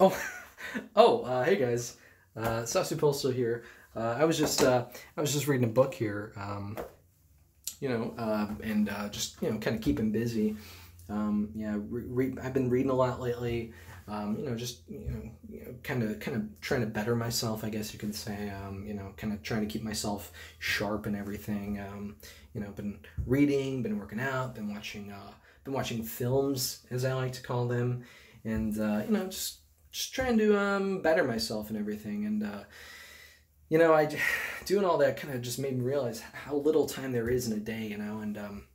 Oh, oh, uh, hey guys, uh, Saucy Postal here. Uh, I was just uh, I was just reading a book here, um, you know, uh, and uh, just you know, kind of keeping busy. Um, yeah, I've been reading a lot lately. Um, you know, just you know, you know, kind of kind of trying to better myself, I guess you could say. Um, you know, kind of trying to keep myself sharp and everything. Um, you know, been reading, been working out, been watching, uh, been watching films, as I like to call them, and uh, you know, just just trying to um, better myself and everything. And uh, you know, I doing all that kind of just made me realize how little time there is in a day. You know, and um,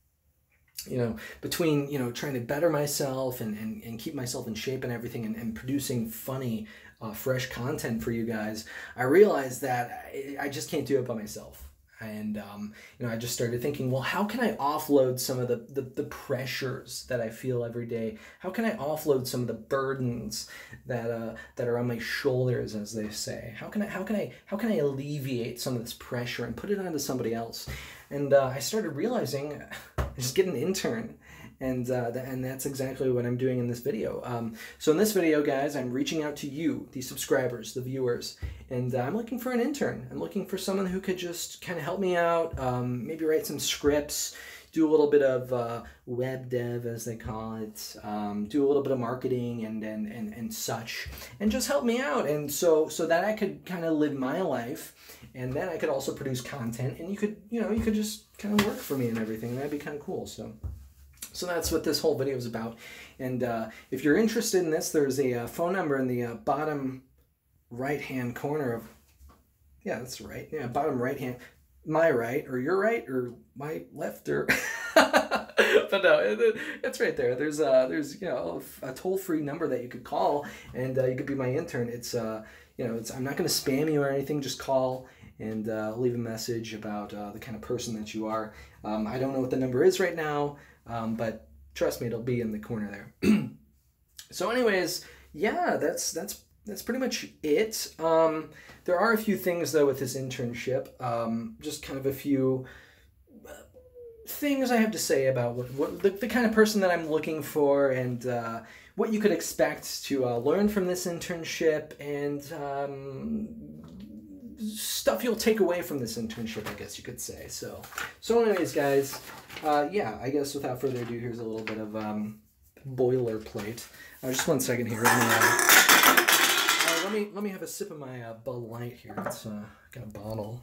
you know, between you know trying to better myself and and, and keep myself in shape and everything, and, and producing funny. Uh, fresh content for you guys. I realized that I, I just can't do it by myself and um, you know i just started thinking well how can i offload some of the, the, the, pressures that i feel every day? How can i offload some of the burdens that uh, that are on my shoulders as they say? How can i how can i how can i alleviate some of this pressure and put it onto somebody else? And uh, i started realizing just get an intern and uh, th- and that's exactly what I'm doing in this video. Um, so in this video, guys, I'm reaching out to you, the subscribers, the viewers, and uh, I'm looking for an intern. I'm looking for someone who could just kind of help me out, um, maybe write some scripts, do a little bit of uh, web dev, as they call it, um, do a little bit of marketing and, and, and, and such, and just help me out. And so so that I could kind of live my life, and then I could also produce content, and you could you know you could just kind of work for me and everything. And That'd be kind of cool. So. So that's what this whole video is about. And uh, if you're interested in this, there's a uh, phone number in the uh, bottom right hand corner of, yeah, that's right. Yeah, bottom right hand, my right, or your right, or my left, or. but no, it, it's right there. There's uh, there's you know a toll free number that you could call, and uh, you could be my intern. It's uh, you know, it's I'm not going to spam you or anything. Just call and uh, leave a message about uh, the kind of person that you are. Um, I don't know what the number is right now. Um, but trust me, it'll be in the corner there. so, anyways, yeah, that's that's that's pretty much it. Um, there are a few things though with this internship. Um, just kind of a few uh, things I have to say about what, what the, the kind of person that I'm looking for and uh, what you could expect to uh, learn from this internship and um, stuff you'll take away from this internship, I guess you could say. So, so anyways, guys, uh, yeah, I guess without further ado, here's a little bit of um, boilerplate. Uh, just one second here. Let me, uh, uh, let me let me have a sip of my uh, Bud Light here. It's uh, got a bottle.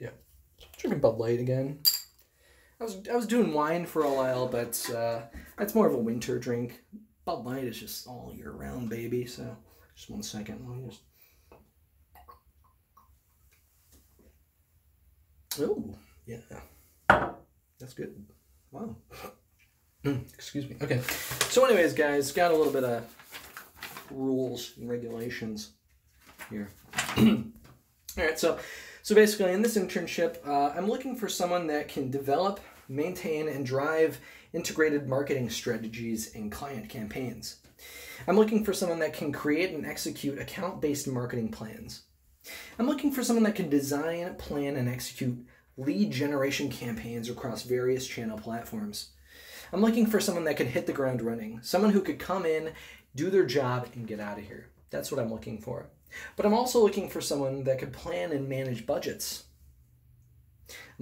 Yeah, drinking Bud Light again. I was I was doing wine for a while, but uh, that's more of a winter drink. Bud Light is just all year round, baby. So. Just one second. Let me just. Oh, yeah. That's good. Wow. Excuse me. Okay. So, anyways, guys, got a little bit of rules and regulations here. All right. So, so basically, in this internship, uh, I'm looking for someone that can develop, maintain, and drive integrated marketing strategies and client campaigns. I'm looking for someone that can create and execute account based marketing plans. I'm looking for someone that can design, plan, and execute lead generation campaigns across various channel platforms. I'm looking for someone that can hit the ground running, someone who could come in, do their job, and get out of here. That's what I'm looking for. But I'm also looking for someone that could plan and manage budgets.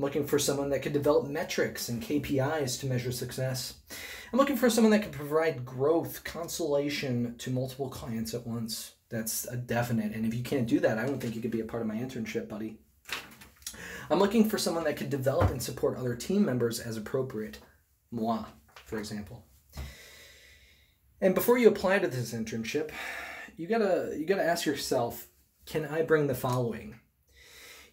I'm looking for someone that could develop metrics and KPIs to measure success. I'm looking for someone that can provide growth, consolation to multiple clients at once. That's a definite. And if you can't do that, I don't think you could be a part of my internship, buddy. I'm looking for someone that could develop and support other team members as appropriate. Moi, for example. And before you apply to this internship, you gotta you gotta ask yourself, can I bring the following?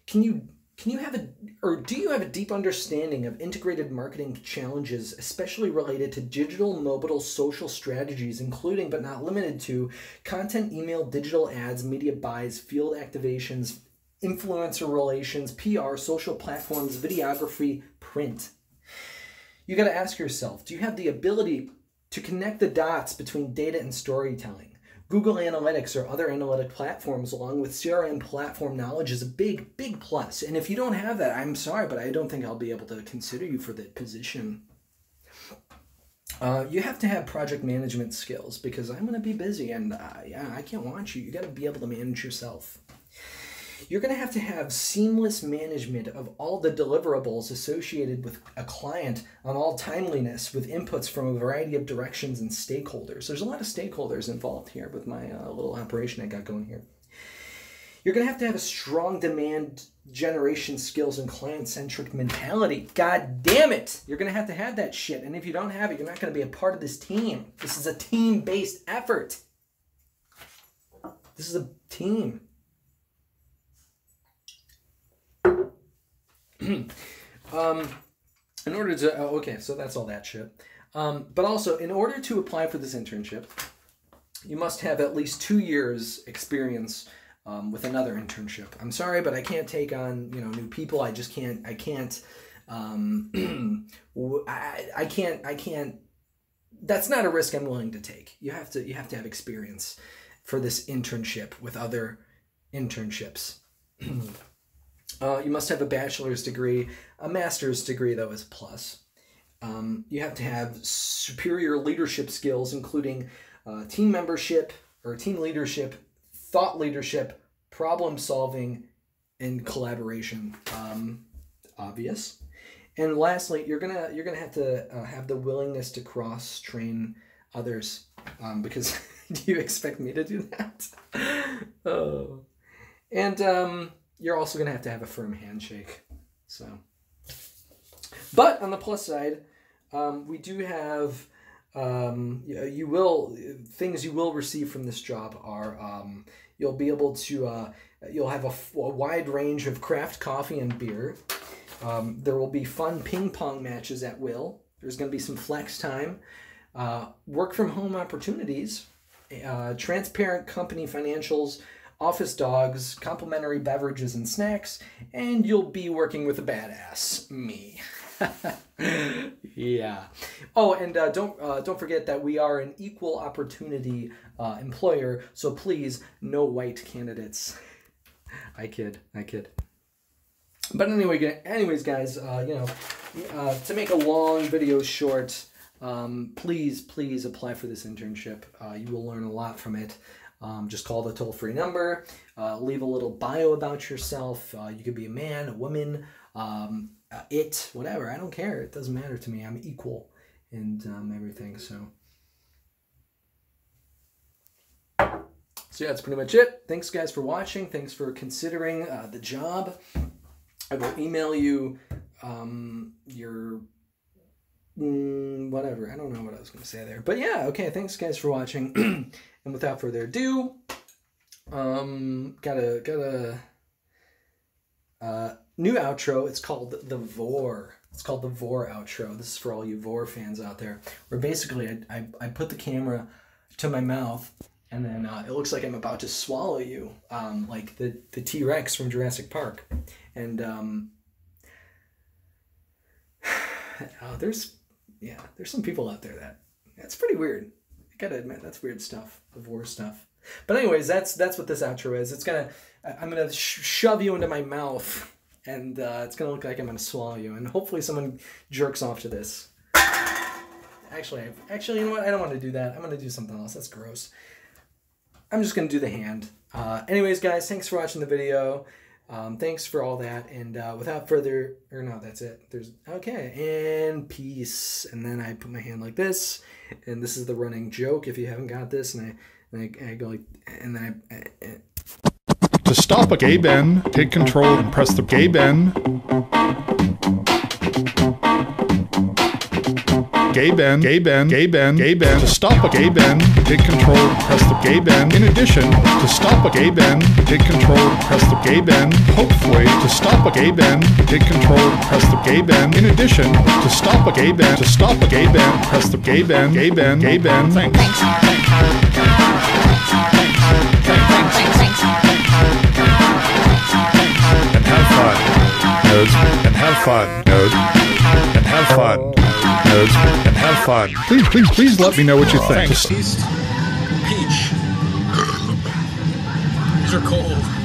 Can you can you have a, or do you have a deep understanding of integrated marketing challenges, especially related to digital, mobile, social strategies, including but not limited to content, email, digital ads, media buys, field activations, influencer relations, PR, social platforms, videography, print? You got to ask yourself do you have the ability to connect the dots between data and storytelling? Google Analytics or other analytic platforms, along with CRM platform knowledge, is a big, big plus. And if you don't have that, I'm sorry, but I don't think I'll be able to consider you for that position. Uh, you have to have project management skills because I'm going to be busy and uh, yeah, I can't watch you. You got to be able to manage yourself. You're going to have to have seamless management of all the deliverables associated with a client on all timeliness with inputs from a variety of directions and stakeholders. There's a lot of stakeholders involved here with my uh, little operation I got going here. You're going to have to have a strong demand generation skills and client centric mentality. God damn it. You're going to have to have that shit. And if you don't have it, you're not going to be a part of this team. This is a team based effort. This is a team. Um, in order to, oh, okay, so that's all that shit. Um, but also, in order to apply for this internship, you must have at least two years experience um, with another internship. I'm sorry, but I can't take on you know new people. I just can't. I can't. Um, I, I can't. I can't. That's not a risk I'm willing to take. You have to. You have to have experience for this internship with other internships. uh, you must have a bachelor's degree. A master's degree, though, is plus. Um, you have to have superior leadership skills, including uh, team membership or team leadership, thought leadership, problem solving, and collaboration. Um, obvious. And lastly, you're gonna you're gonna have to uh, have the willingness to cross train others, um, because do you expect me to do that? oh, and um, you're also gonna have to have a firm handshake. So, but on the plus side, um, we do have um, you will things you will receive from this job are um, you'll be able to uh, you'll have a, a, wide range of craft coffee and beer. Um, there will be fun ping pong matches at will. There's going to be some flex time, uh, work from home opportunities, uh, transparent company financials, office dogs, complimentary beverages and snacks, and you'll be working with a badass, me. yeah. Oh, and uh, don't uh, don't forget that we are an equal opportunity uh, employer. So please, no white candidates. I kid. I kid. But anyway, anyways, guys, uh, you know, uh, to make a long video short, um, please, please apply for this internship. Uh, you will learn a lot from it. Um, just call the toll free number, uh, leave a little bio about yourself. Uh, you could be a man, a woman, um, uh, it, whatever. I don't care. It doesn't matter to me. I'm equal and um, everything. So, so yeah, that's pretty much it. Thanks, guys, for watching. Thanks for considering uh, the job. I will email you um, your mm, whatever. I don't know what I was going to say there, but yeah. Okay. Thanks, guys, for watching. and without further ado, um, got a got a Uh, new outro. It's called the Vore. It's called the Vore outro. This is for all you Vore fans out there. Where basically I, I, I put the camera to my mouth and then uh, it looks like I'm about to swallow you, um, like the, the T Rex from Jurassic Park. And um, oh, there's, yeah, there's some people out there that, that's pretty weird. Gotta admit, that's weird stuff, Vore stuff. But anyways, that's that's what this outro is. It's gonna, I'm gonna sh- shove you into my mouth and uh, it's gonna look like I'm gonna swallow you. And hopefully someone jerks off to this. Actually, actually, you know what? I don't want to do that. I'm gonna do something else. That's gross. I'm just gonna do the hand. Uh, anyways, guys, thanks for watching the video. Um, thanks for all that. And uh, without further, or no, that's it. There's okay, and peace. And then I put my hand like this, and this is the running joke. If you haven't got this, and I, and I, I go like, and then I, I to stop a gay Ben, take control and press the gay Ben. Gay Ben, gay Ben, gay Ben, gay Ben. To stop a gay Ben, take control press the gay Ben. In addition, to stop a gay Ben, take control press the gay Ben. Hopefully, to stop a gay Ben, take control press the gay Ben. In addition, to stop a gay Ben, to stop a gay Ben, press the gay Ben, gay Ben, gay Ben. Thanks. nodes, and have fun, nodes, and have fun, nodes, and have fun. Please, please, please let me know what you think. Peach. These are cold.